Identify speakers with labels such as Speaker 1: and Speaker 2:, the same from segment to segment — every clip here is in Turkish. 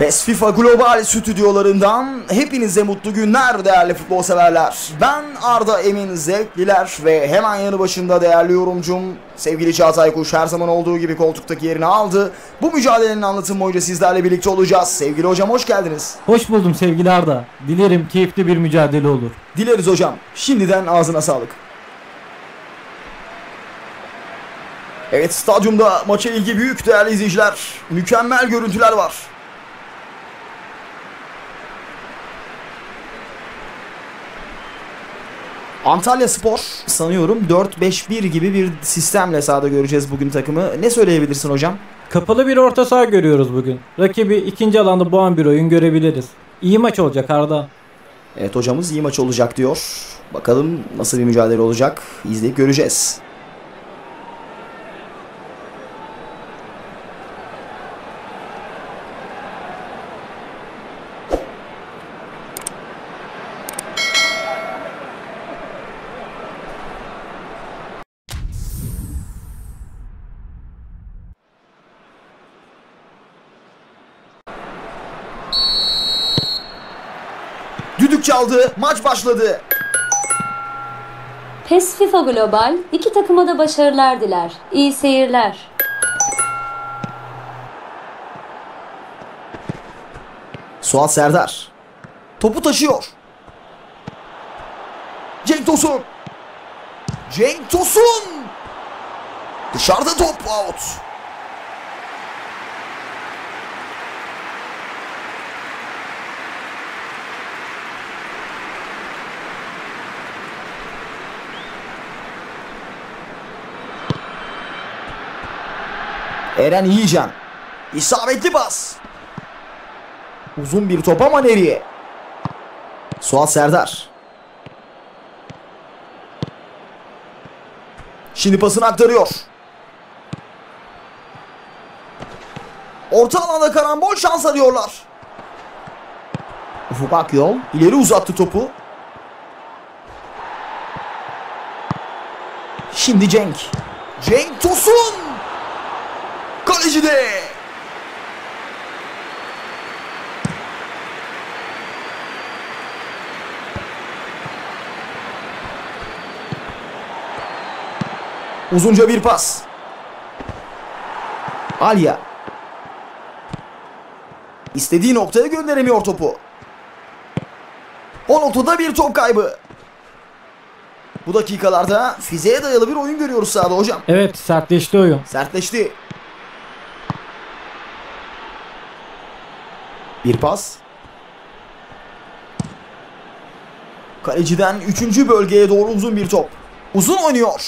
Speaker 1: PES FIFA Global stüdyolarından hepinize mutlu günler değerli futbol severler. Ben Arda Emin Zevkliler ve hemen yanı başında değerli yorumcum sevgili Çağatay Kuş her zaman olduğu gibi koltuktaki yerini aldı. Bu mücadelenin anlatım boyunca sizlerle birlikte olacağız. Sevgili hocam hoş geldiniz.
Speaker 2: Hoş buldum sevgili Arda. Dilerim keyifli bir mücadele olur.
Speaker 1: Dileriz hocam. Şimdiden ağzına sağlık. Evet stadyumda maça ilgi büyük değerli izleyiciler. Mükemmel görüntüler var. Antalya Spor sanıyorum 4-5-1 gibi bir sistemle sahada göreceğiz bugün takımı. Ne söyleyebilirsin hocam?
Speaker 2: Kapalı bir orta saha görüyoruz bugün. Rakibi ikinci alanda boğan bir oyun görebiliriz. İyi maç olacak Arda.
Speaker 1: Evet hocamız iyi maç olacak diyor. Bakalım nasıl bir mücadele olacak izleyip göreceğiz. Düdük çaldı, maç başladı.
Speaker 3: PES FIFA Global iki takıma da başarılar diler. İyi seyirler.
Speaker 1: Suat Serdar. Topu taşıyor. Cenk Tosun. Cenk Tosun. Dışarıda top out. Eren Yiğcan. İsabetli pas. Uzun bir top ama nereye? Suat Serdar. Şimdi pasını aktarıyor. Orta alanda karambol şans arıyorlar. Ufuk Akyol ileri uzattı topu. Şimdi Cenk. Cenk Tosun. Kaleci de. Uzunca bir pas. Alya. İstediği noktaya gönderemiyor topu. O noktada bir top kaybı. Bu dakikalarda fiziğe dayalı bir oyun görüyoruz sahada hocam.
Speaker 2: Evet sertleşti oyun.
Speaker 1: Sertleşti. Bir pas. Kaleciden 3. bölgeye doğru uzun bir top. Uzun oynuyor.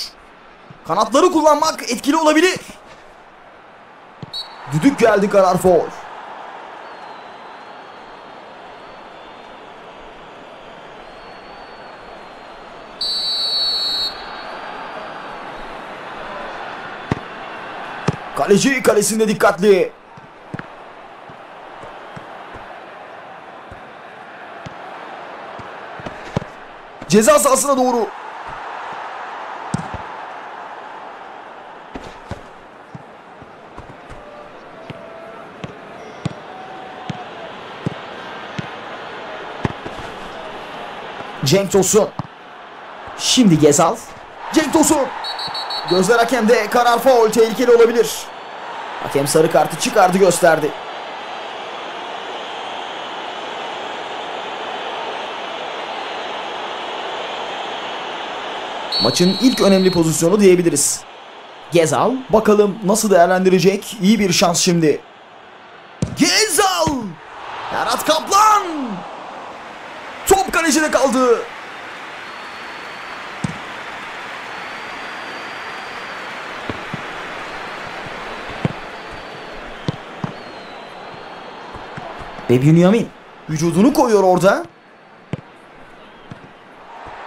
Speaker 1: Kanatları kullanmak etkili olabilir. Düdük geldi karar foul. Kaleci kalesinde dikkatli. Ceza sahasına doğru. Cenk Tosun. Şimdi Gezal. Cenk Tosun. Gözler hakemde karar faul tehlikeli olabilir. Hakem sarı kartı çıkardı gösterdi. Maçın ilk önemli pozisyonu diyebiliriz. Gezal bakalım nasıl değerlendirecek? İyi bir şans şimdi. Gezal! Berat Kaplan! Top kalecide kaldı. Ve Bünyamin vücudunu koyuyor orada.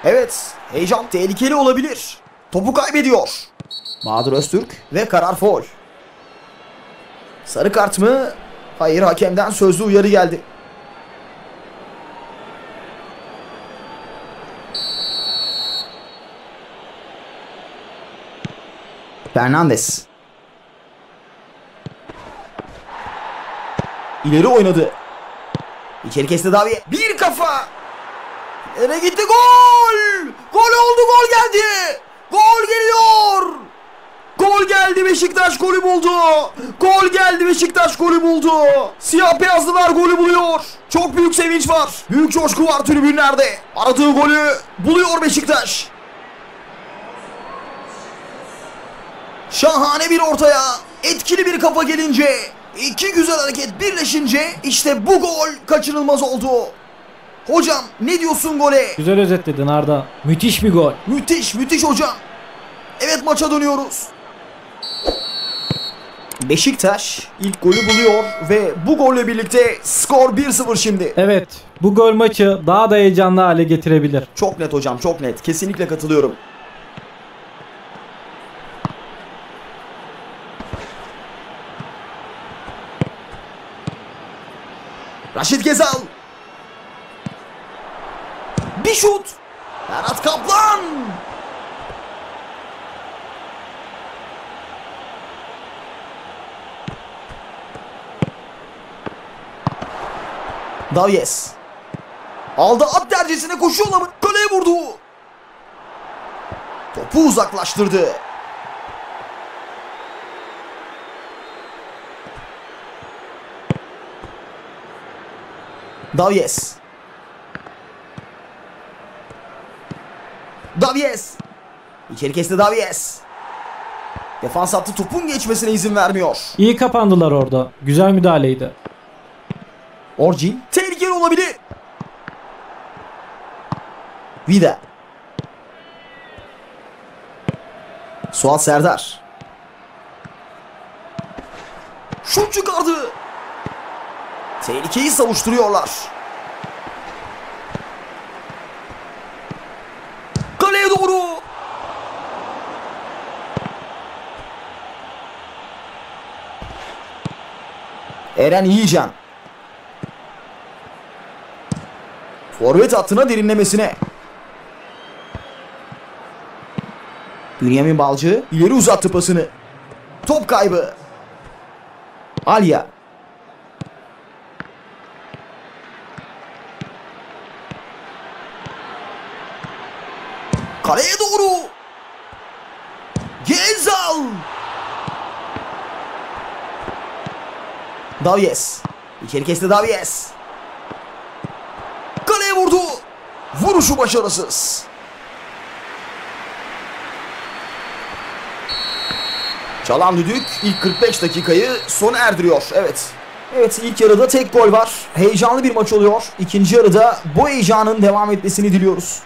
Speaker 1: Evet, heyecan tehlikeli olabilir. Topu kaybediyor. Bahadır Öztürk ve karar foul. Sarı kart mı? Hayır, hakemden sözlü uyarı geldi. Fernandes. İleri oynadı. İçeri kesti Davi. Bir kafa. Nereye gitti gol? Gol oldu gol geldi. Gol geliyor. Gol geldi Beşiktaş golü buldu. Gol geldi Beşiktaş golü buldu. Siyah beyazlılar golü buluyor. Çok büyük sevinç var. Büyük coşku var tribünlerde. Aradığı golü buluyor Beşiktaş. Şahane bir ortaya. Etkili bir kafa gelince. iki güzel hareket birleşince işte bu gol kaçınılmaz oldu. Hocam ne diyorsun gole?
Speaker 2: Güzel özetledin Arda. Müthiş bir gol.
Speaker 1: Müthiş müthiş hocam. Evet maça dönüyoruz. Beşiktaş ilk golü buluyor ve bu golle birlikte skor 1-0 şimdi.
Speaker 2: Evet bu gol maçı daha da heyecanlı hale getirebilir.
Speaker 1: Çok net hocam çok net. Kesinlikle katılıyorum. Raşit Gezal. Bir şut. Berat Kaplan. Davies. Aldı at dercesine koşuyorlar mı? Kaleye vurdu. Topu uzaklaştırdı. Davies. Davies. İçeri kesti Davies. Defans hattı topun geçmesine izin vermiyor.
Speaker 2: İyi kapandılar orada. Güzel müdahaleydi.
Speaker 1: Orji tehlikeli olabilir. Vida. Suat Serdar. Şut çıkardı. Tehlikeyi savuşturuyorlar. Kaleye doğru. Eren Yiğcan. Forvet hattına derinlemesine. Bünyamin Balcı ileri uzattı pasını. Top kaybı. Alya. Kaleye doğru. Gezal. Davies. İçeri kesti Davies. Kaleye vurdu. Vuruşu başarısız. Çalan düdük ilk 45 dakikayı sona erdiriyor. Evet. Evet ilk yarıda tek gol var. Heyecanlı bir maç oluyor. İkinci yarıda bu heyecanın devam etmesini diliyoruz.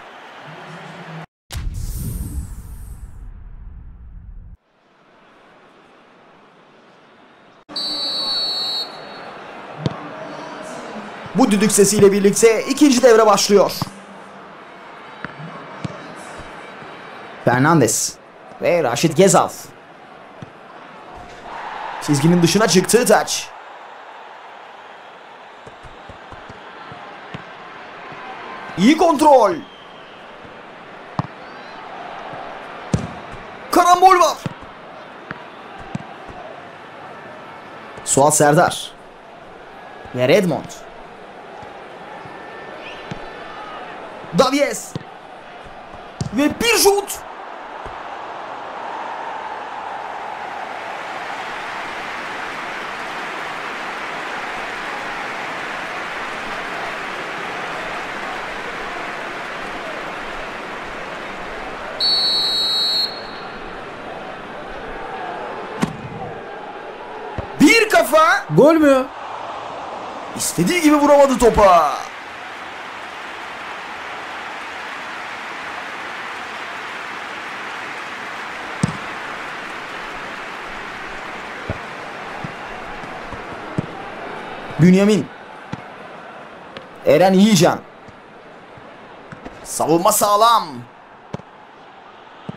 Speaker 1: Bu düdük sesiyle birlikte ikinci devre başlıyor. Fernandes ve Raşit Gezal. Çizginin dışına çıktığı taç. İyi kontrol. Karambol var. Suat Serdar. Ve Redmond. Davies. Ve bir şut. Bir kafa
Speaker 2: Gol mü?
Speaker 1: istediği gibi vuramadı topa. Bünyamin. Eren Yiğcan. Savunma sağlam.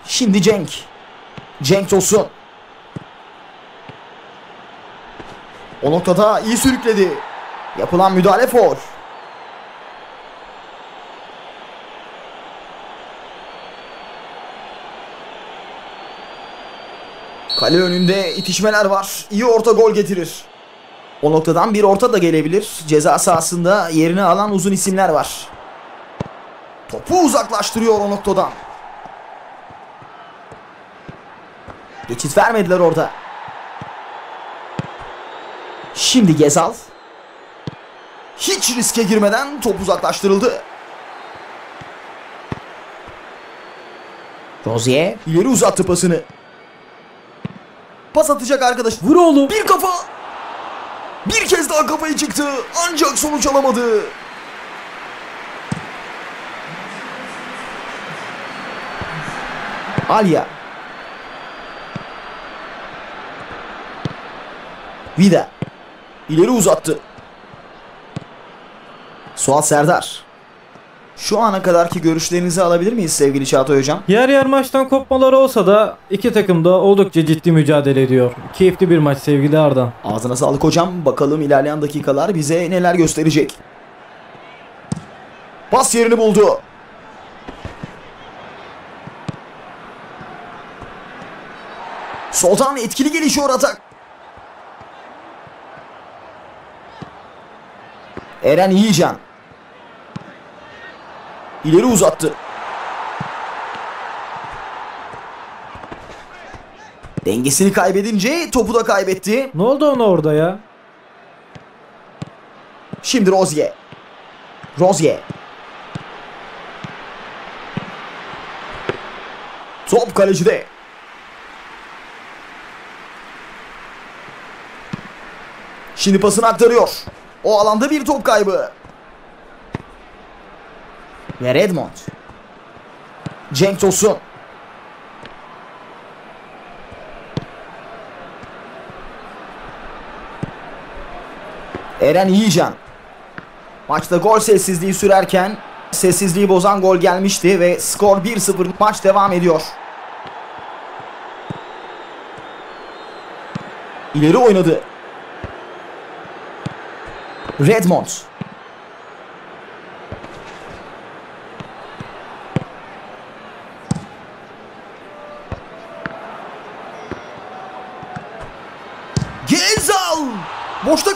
Speaker 1: Şimdi Cenk. Cenk Tosun. O noktada iyi sürükledi. Yapılan müdahale for. Kale önünde itişmeler var. İyi orta gol getirir. O noktadan bir orta da gelebilir. Ceza sahasında yerini alan uzun isimler var. Topu uzaklaştırıyor o noktadan. Geçit vermediler orada. Şimdi Gezal. Hiç riske girmeden top uzaklaştırıldı. Rozier ileri uzattı pasını. Pas atacak arkadaş.
Speaker 2: Vur oğlum.
Speaker 1: Bir kafa. Bir kez daha kafayı çıktı. Ancak sonuç alamadı. Alya. Vida. İleri uzattı. Suat Serdar. Şu ana kadarki görüşlerinizi alabilir miyiz sevgili Çağatay Hocam?
Speaker 2: Yer yer maçtan kopmaları olsa da iki takım da oldukça ciddi mücadele ediyor. Keyifli bir maç sevgili Arda.
Speaker 1: Ağzına sağlık hocam. Bakalım ilerleyen dakikalar bize neler gösterecek. Pas yerini buldu. Soltan etkili gelişiyor atak. Eren Yiğcan. İleri uzattı. Dengesini kaybedince topu da kaybetti.
Speaker 2: Ne oldu ona orada ya?
Speaker 1: Şimdi Rozier. Rozier. Top kalecide. Şimdi pasını aktarıyor. O alanda bir top kaybı. Ve Redmond. Cenk Tosun. Eren Yiğcan. Maçta gol sessizliği sürerken sessizliği bozan gol gelmişti ve skor 1-0 maç devam ediyor. İleri oynadı. Redmond. Gezal! Boşta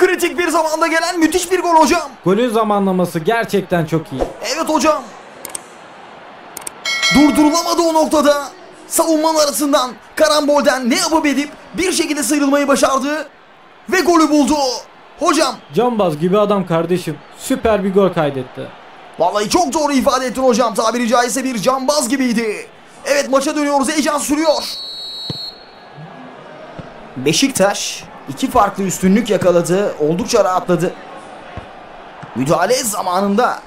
Speaker 1: Kritik bir zamanda gelen müthiş bir gol hocam.
Speaker 2: Golün zamanlaması gerçekten çok iyi.
Speaker 1: Evet hocam. Durdurulamadı o noktada. Savunmanın arasından karambolden ne yapıp edip bir şekilde sıyrılmayı başardı. Ve golü buldu. Hocam
Speaker 2: Cambaz gibi adam kardeşim. Süper bir gol kaydetti.
Speaker 1: vallahi çok doğru ifade ettin hocam. Tabiri caizse bir cambaz gibiydi. Evet maça dönüyoruz. Heyecan sürüyor. Beşiktaş iki farklı üstünlük yakaladı. Oldukça rahatladı. Müdahale zamanında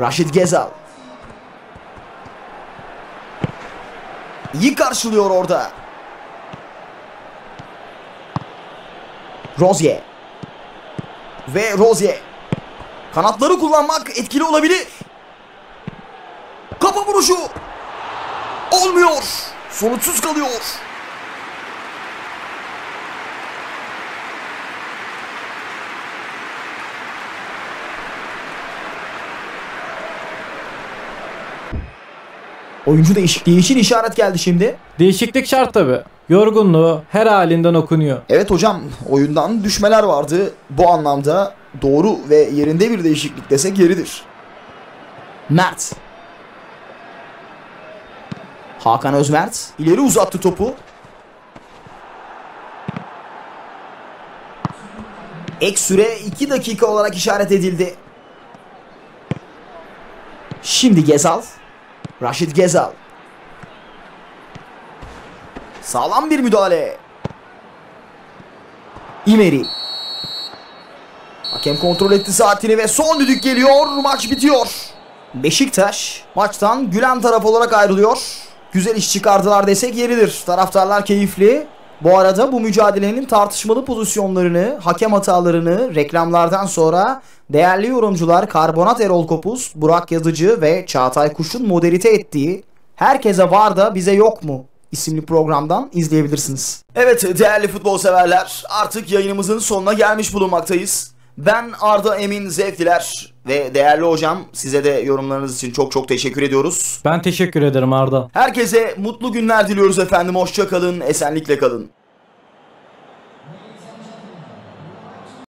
Speaker 1: Raşit Gezal iyi karşılıyor orada. Rozier ve Rozier kanatları kullanmak etkili olabilir. Kafa vuruşu olmuyor. Sonuçsuz kalıyor. Oyuncu değişikliği için işaret geldi şimdi.
Speaker 2: Değişiklik şart tabi. Yorgunluğu her halinden okunuyor.
Speaker 1: Evet hocam oyundan düşmeler vardı. Bu anlamda doğru ve yerinde bir değişiklik desek yeridir. Mert. Hakan Özmert ileri uzattı topu. Ek süre 2 dakika olarak işaret edildi. Şimdi Gezal. Raşit Gezal. Sağlam bir müdahale. İmeri. Hakem kontrol etti saatini ve son düdük geliyor. Maç bitiyor. Beşiktaş maçtan gülen taraf olarak ayrılıyor. Güzel iş çıkardılar desek yeridir. Taraftarlar keyifli. Bu arada bu mücadelenin tartışmalı pozisyonlarını, hakem hatalarını reklamlardan sonra değerli yorumcular Karbonat Erol Kopuz, Burak Yazıcı ve Çağatay Kuş'un moderite ettiği Herkese Var da Bize Yok mu isimli programdan izleyebilirsiniz. Evet değerli futbol severler artık yayınımızın sonuna gelmiş bulunmaktayız. Ben Arda Emin Zevkliler ve değerli hocam size de yorumlarınız için çok çok teşekkür ediyoruz.
Speaker 2: Ben teşekkür ederim Arda.
Speaker 1: Herkese mutlu günler diliyoruz efendim. Hoşça kalın, esenlikle kalın.